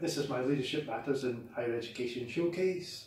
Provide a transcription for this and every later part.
this is my Leadership Matters in Higher Education showcase.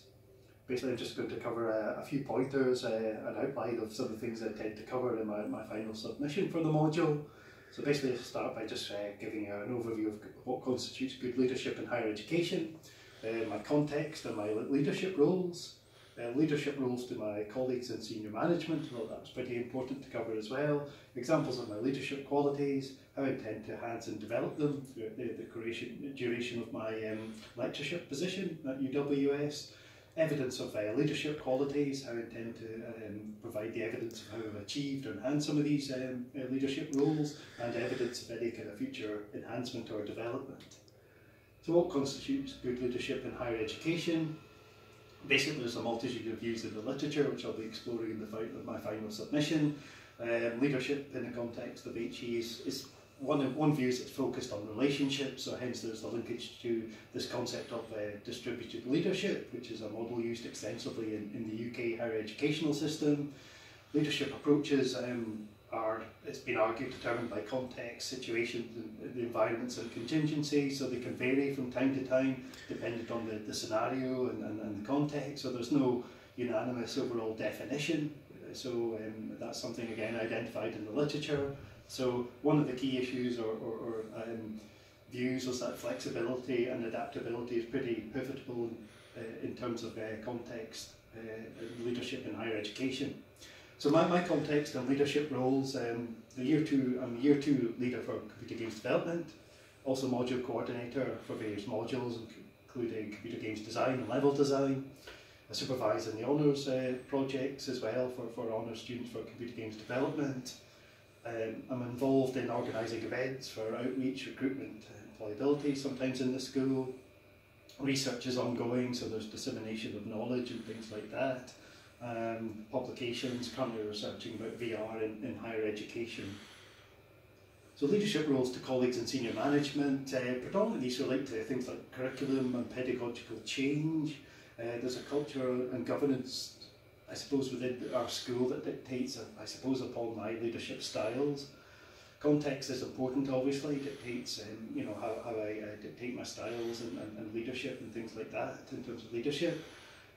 Basically, I'm just going to cover a, a few pointers, uh, an outline of some of the things I tend to cover in my, my final submission for the module. So basically, I'll start by just uh, giving you an overview of what constitutes good leadership in higher education, uh, my context and my leadership roles, uh, leadership roles to my colleagues in senior management, well that was pretty important to cover as well, examples of my leadership qualities, how I intend to enhance and develop them throughout the, the duration, duration of my um, lectureship position at UWS, evidence of uh, leadership qualities, how I intend to um, provide the evidence of how I've achieved or enhanced some of these um, uh, leadership roles, and evidence of any kind of future enhancement or development. So what constitutes good leadership in higher education? Basically there's a multitude of views in the literature which I'll be exploring in the fi my final submission. Um, leadership in the context of HE is, is one, one view it's focused on relationships, so hence there's the linkage to this concept of uh, distributed leadership, which is a model used extensively in, in the UK higher educational system. Leadership approaches um, are, it's been argued, determined by context, situations, and the environments and contingencies, so they can vary from time to time, dependent on the, the scenario and, and, and the context, so there's no unanimous overall definition. So um, that's something, again, identified in the literature. So one of the key issues or, or, or um, views was that flexibility and adaptability is pretty pivotal in, uh, in terms of uh, context, uh, leadership in higher education. So my, my context and leadership roles, um, the year two, I'm year two leader for computer games development, also module coordinator for various modules, including computer games design and level design. I supervise in the honours uh, projects as well for, for honours students for computer games development. Um, I'm involved in organising events for outreach, recruitment, employability, sometimes in the school. Research is ongoing, so there's dissemination of knowledge and things like that. Um, publications, currently researching about VR in, in higher education. So leadership roles to colleagues in senior management, uh, predominantly these relate to things like curriculum and pedagogical change. Uh, there's a culture and governance I suppose within our school that dictates, I suppose, upon my leadership styles. Context is important, obviously, dictates, um, you know, how, how I uh, dictate my styles and, and, and leadership and things like that in terms of leadership.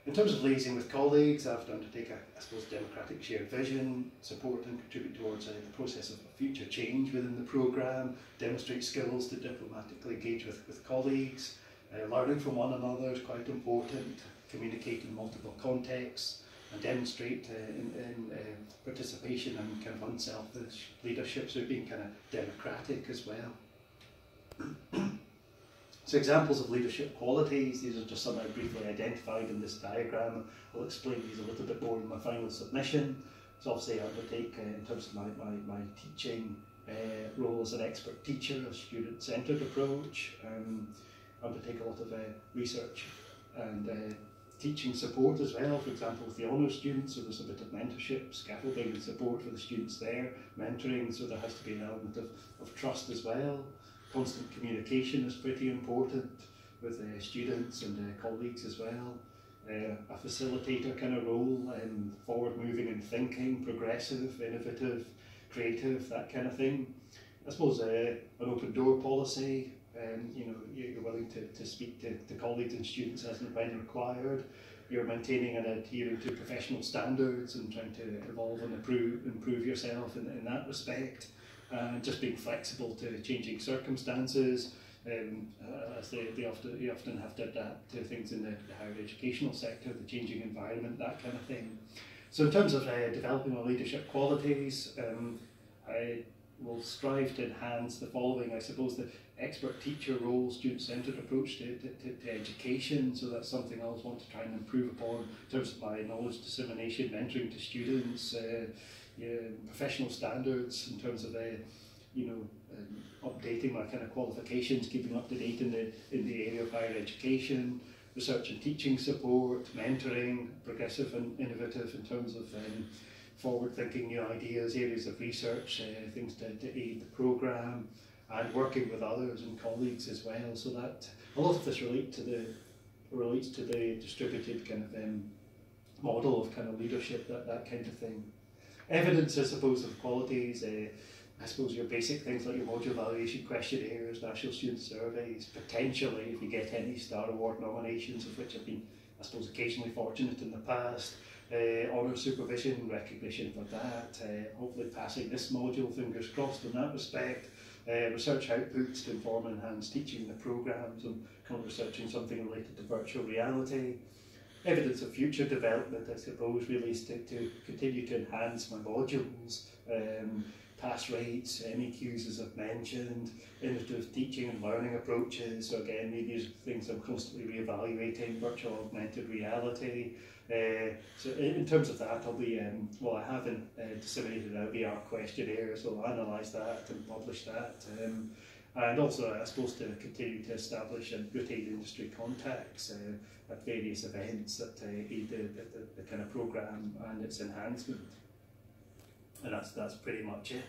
In terms of liaising with colleagues, I have done to undertake a, I suppose, democratic shared vision, support and contribute towards uh, the process of future change within the programme, demonstrate skills to diplomatically engage with, with colleagues, uh, learning from one another is quite important, communicate in multiple contexts, and demonstrate uh, in, in uh, participation and kind of unselfish leadership, so being kind of democratic as well. so examples of leadership qualities, these are just some I briefly identified in this diagram. I'll explain these a little bit more in my final submission. So obviously I undertake uh, in terms of my, my, my teaching uh, role as an expert teacher, a student-centred approach, um, undertake a lot of uh, research and uh, teaching support as well, for example, with the honours students, so there's a bit of mentorship, scaffolding and support for the students there, mentoring, so there has to be an element of, of trust as well. Constant communication is pretty important with uh, students and uh, colleagues as well. Uh, a facilitator kind of role, um, forward moving and thinking, progressive, innovative, creative, that kind of thing. I suppose uh, an open door policy, um, you know, you're willing to, to speak to, to colleagues and students as and when required. You're maintaining and adhering to professional standards and trying to evolve and improve, improve yourself in, in that respect. Uh, just being flexible to changing circumstances, um, uh, as they, they often, you often have to adapt to things in the, higher educational sector, the changing environment, that kind of thing. So in terms of uh, developing my leadership qualities, um, I will strive to enhance the following, I suppose, the expert teacher role, student-centred approach to, to, to, education, so that's something I always want to try and improve upon in terms of my knowledge dissemination, mentoring to students, uh, yeah, professional standards in terms of, uh, you know, um, updating my kind of qualifications, keeping up to date in the, in the area of higher education, research and teaching support, mentoring, progressive and innovative in terms of um, forward-thinking new ideas, areas of research, uh, things to, to aid the programme, and working with others and colleagues as well. So that a lot of this relate to the relates to the distributed kind of um, model of kind of leadership, that, that kind of thing. evidence, I suppose, of qualities. Uh, I suppose your basic things like your module evaluation questionnaires, national student surveys, potentially if you get any Star Award nominations, of which I've been, I suppose, occasionally fortunate in the past, uh, honour supervision, recognition for that, uh, hopefully passing this module, fingers crossed in that respect, uh, research outputs to inform and enhance teaching the programmes and kind of researching something related to virtual reality, Evidence of future development, I suppose, really is to, to continue to enhance my modules, um, pass rates, MEQs as I've mentioned, innovative teaching and learning approaches. So again, these things I'm constantly re-evaluating, virtual augmented reality. Uh, so in terms of that, I'll be, um, well, I haven't uh, disseminated a VR questionnaire, so I'll analyse that and publish that. Um, and also, I suppose, to continue to establish and retain industry contacts uh, at various events that uh, aid the, the, the kind of programme and its enhancement and that's that's pretty much it.